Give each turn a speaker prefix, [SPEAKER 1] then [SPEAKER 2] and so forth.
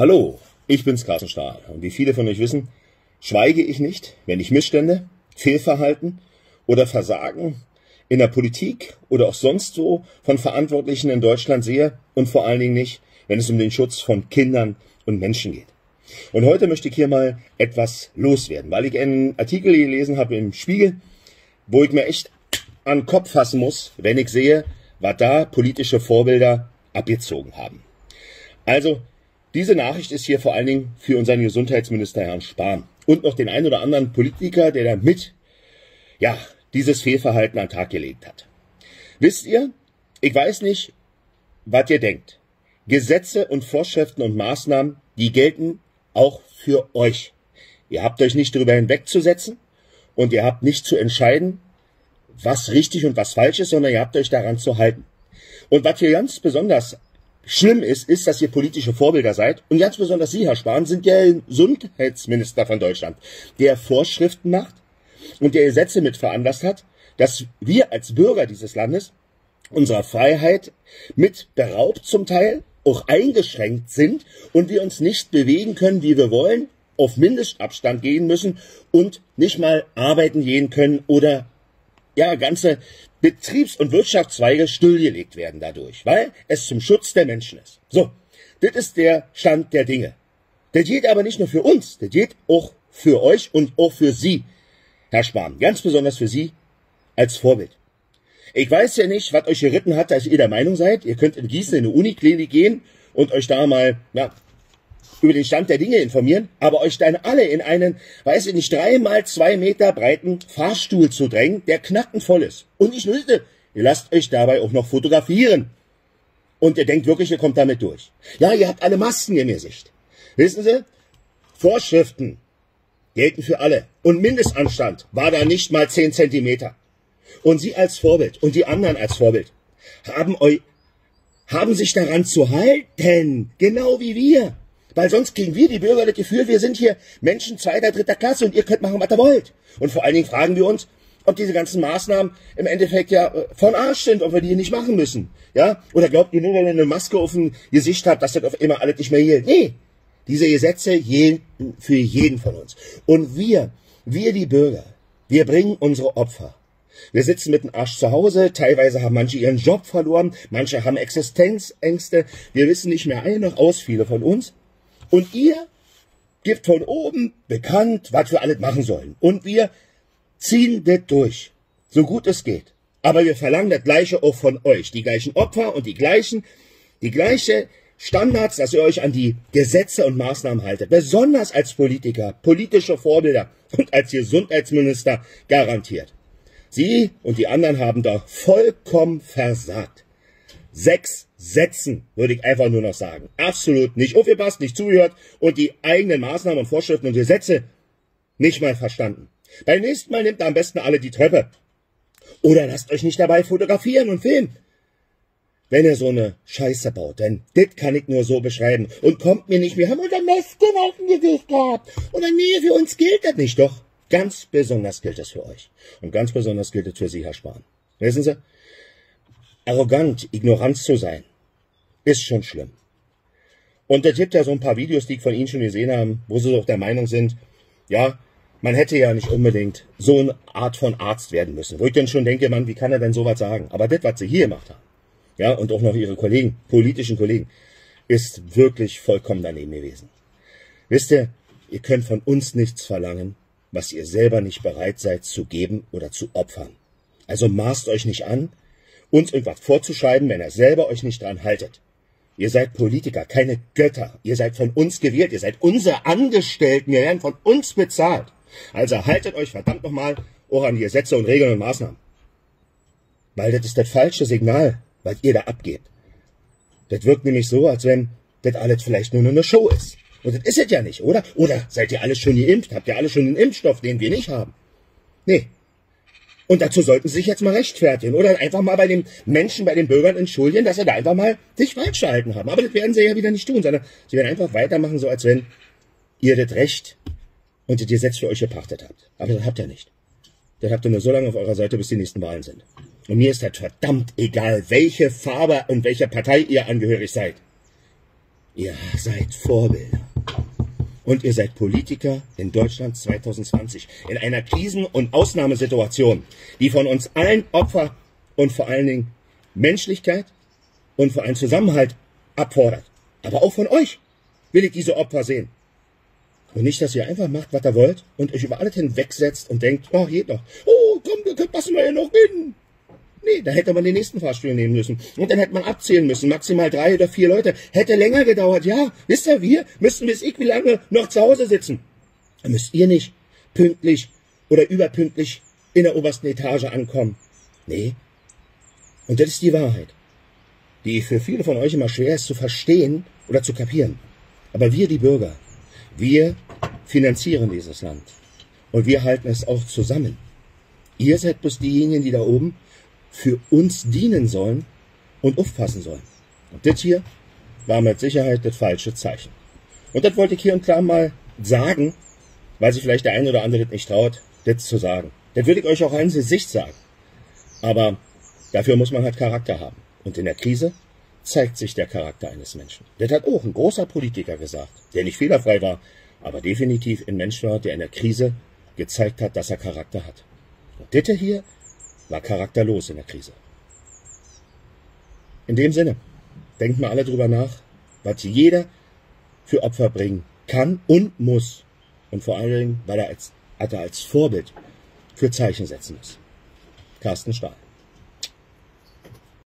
[SPEAKER 1] Hallo, ich bin's Carsten Stahl und wie viele von euch wissen, schweige ich nicht, wenn ich Missstände, Fehlverhalten oder Versagen in der Politik oder auch sonst so von Verantwortlichen in Deutschland sehe und vor allen Dingen nicht, wenn es um den Schutz von Kindern und Menschen geht. Und heute möchte ich hier mal etwas loswerden, weil ich einen Artikel gelesen habe im Spiegel, wo ich mir echt an den Kopf fassen muss, wenn ich sehe, was da politische Vorbilder abgezogen haben. Also, diese Nachricht ist hier vor allen Dingen für unseren Gesundheitsminister Herrn Spahn und noch den einen oder anderen Politiker, der da mit, ja, dieses Fehlverhalten an den Tag gelegt hat. Wisst ihr, ich weiß nicht, was ihr denkt. Gesetze und Vorschriften und Maßnahmen, die gelten auch für euch. Ihr habt euch nicht darüber hinwegzusetzen und ihr habt nicht zu entscheiden, was richtig und was falsch ist, sondern ihr habt euch daran zu halten. Und was hier ganz besonders schlimm ist, ist, dass ihr politische Vorbilder seid. Und ganz besonders Sie, Herr Spahn, sind der Gesundheitsminister von Deutschland, der Vorschriften macht und der Gesetze mit veranlasst hat, dass wir als Bürger dieses Landes unserer Freiheit mit beraubt zum Teil, auch eingeschränkt sind und wir uns nicht bewegen können, wie wir wollen, auf Mindestabstand gehen müssen und nicht mal arbeiten gehen können oder ja, ganze Betriebs- und Wirtschaftszweige stillgelegt werden dadurch, weil es zum Schutz der Menschen ist. So, das ist der Stand der Dinge. Das geht aber nicht nur für uns, das geht auch für euch und auch für Sie, Herr Spahn. Ganz besonders für Sie als Vorbild. Ich weiß ja nicht, was euch geritten hat, dass ihr der Meinung seid, ihr könnt in Gießen in eine Uniklinik gehen und euch da mal ja, über den Stand der Dinge informieren, aber euch dann alle in einen, weiß ich nicht, dreimal zwei Meter breiten Fahrstuhl zu drängen, der knackenvoll ist. Und ich wüsste, ihr lasst euch dabei auch noch fotografieren. Und ihr denkt wirklich, ihr kommt damit durch. Ja, ihr habt alle Masken im Gesicht. Wissen Sie? Vorschriften gelten für alle. Und Mindestanstand war da nicht mal zehn Zentimeter. Und Sie als Vorbild und die anderen als Vorbild haben euch, haben sich daran zu halten. Genau wie wir. Weil sonst kriegen wir die Bürger das Gefühl, wir sind hier Menschen zweiter, dritter Klasse und ihr könnt machen, was ihr wollt. Und vor allen Dingen fragen wir uns, ob diese ganzen Maßnahmen im Endeffekt ja äh, von Arsch sind, ob wir die nicht machen müssen. Ja? Oder glaubt ihr nur, wenn ihr eine Maske auf dem Gesicht habt, dass das auf immer alles nicht mehr hielt? Nee. Diese Gesetze gelten für jeden von uns. Und wir, wir die Bürger, wir bringen unsere Opfer. Wir sitzen mit dem Arsch zu Hause, teilweise haben manche ihren Job verloren, manche haben Existenzängste, wir wissen nicht mehr ein noch aus, viele von uns. Und ihr gebt von oben bekannt, was wir alles machen sollen. Und wir ziehen das durch, so gut es geht. Aber wir verlangen das Gleiche auch von euch. Die gleichen Opfer und die gleichen, die gleiche Standards, dass ihr euch an die Gesetze und Maßnahmen haltet. Besonders als Politiker, politische Vorbilder und als Gesundheitsminister garantiert. Sie und die anderen haben da vollkommen versagt. Sechs Sätzen, würde ich einfach nur noch sagen. Absolut nicht aufgepasst, nicht zugehört und die eigenen Maßnahmen und Vorschriften und Gesetze nicht mal verstanden. Beim nächsten Mal nehmt ihr am besten alle die Treppe. Oder lasst euch nicht dabei fotografieren und filmen. Wenn ihr so eine Scheiße baut, denn das kann ich nur so beschreiben. Und kommt mir nicht, wir haben unser Masken auf dem Gesicht gehabt. Oder nee, für uns gilt das nicht. Doch, ganz besonders gilt es für euch. Und ganz besonders gilt es für Sie, Herr Spahn. Wissen Sie? Arrogant, ignorant zu sein, ist schon schlimm. Und es gibt ja so ein paar Videos, die ich von Ihnen schon gesehen habe, wo Sie doch der Meinung sind, ja, man hätte ja nicht unbedingt so eine Art von Arzt werden müssen. Wo ich dann schon denke, man, wie kann er denn sowas sagen? Aber das, was Sie hier gemacht haben, ja, und auch noch Ihre Kollegen, politischen Kollegen, ist wirklich vollkommen daneben gewesen. Wisst ihr, ihr könnt von uns nichts verlangen, was ihr selber nicht bereit seid zu geben oder zu opfern. Also maßt euch nicht an, uns irgendwas vorzuschreiben, wenn ihr selber euch nicht dran haltet. Ihr seid Politiker, keine Götter. Ihr seid von uns gewählt. Ihr seid unsere Angestellten. Wir werden von uns bezahlt. Also haltet euch verdammt nochmal auch an die Gesetze und Regeln und Maßnahmen. Weil das ist das falsche Signal, was ihr da abgebt. Das wirkt nämlich so, als wenn das alles vielleicht nur eine Show ist. Und das ist es ja nicht, oder? Oder seid ihr alle schon geimpft? Habt ihr alle schon den Impfstoff, den wir nicht haben? Nee, und dazu sollten Sie sich jetzt mal rechtfertigen oder einfach mal bei den Menschen, bei den Bürgern entschuldigen, dass sie da einfach mal sich falsch gehalten haben. Aber das werden Sie ja wieder nicht tun, sondern Sie werden einfach weitermachen, so als wenn ihr das Recht und das Gesetz für euch gepachtet habt. Aber das habt ihr nicht. Das habt ihr nur so lange auf eurer Seite, bis die nächsten Wahlen sind. Und mir ist das verdammt egal, welche Farbe und welcher Partei ihr angehörig seid. Ihr seid Vorbilder. Und ihr seid Politiker in Deutschland 2020 in einer Krisen- und Ausnahmesituation, die von uns allen Opfer und vor allen Dingen Menschlichkeit und vor allem Zusammenhalt abfordert. Aber auch von euch will ich diese Opfer sehen. Und nicht, dass ihr einfach macht, was ihr wollt und euch über alles hinwegsetzt und denkt, oh, geht noch. Oh, komm, passen wir ja noch hin. Nee, da hätte man den nächsten Fahrstuhl nehmen müssen. Und dann hätte man abzählen müssen. Maximal drei oder vier Leute. Hätte länger gedauert. Ja, wisst ihr, wir müssten bis ich wie lange noch zu Hause sitzen. Dann müsst ihr nicht pünktlich oder überpünktlich in der obersten Etage ankommen. Nee. Und das ist die Wahrheit. Die für viele von euch immer schwer ist zu verstehen oder zu kapieren. Aber wir, die Bürger, wir finanzieren dieses Land. Und wir halten es auch zusammen. Ihr seid bloß diejenigen, die da oben für uns dienen sollen und aufpassen sollen. Und das hier war mit Sicherheit das falsche Zeichen. Und das wollte ich hier und klar mal sagen, weil sich vielleicht der eine oder andere das nicht traut, das zu sagen. Das würde ich euch auch ins Gesicht sagen. Aber dafür muss man halt Charakter haben. Und in der Krise zeigt sich der Charakter eines Menschen. Das hat auch ein großer Politiker gesagt, der nicht fehlerfrei war, aber definitiv ein Mensch war, der in der Krise gezeigt hat, dass er Charakter hat. Und das hier war charakterlos in der Krise. In dem Sinne, denkt mal alle drüber nach, was jeder für Opfer bringen kann und muss. Und vor allen Dingen, weil er als, er als Vorbild für Zeichen setzen muss. Carsten Stahl.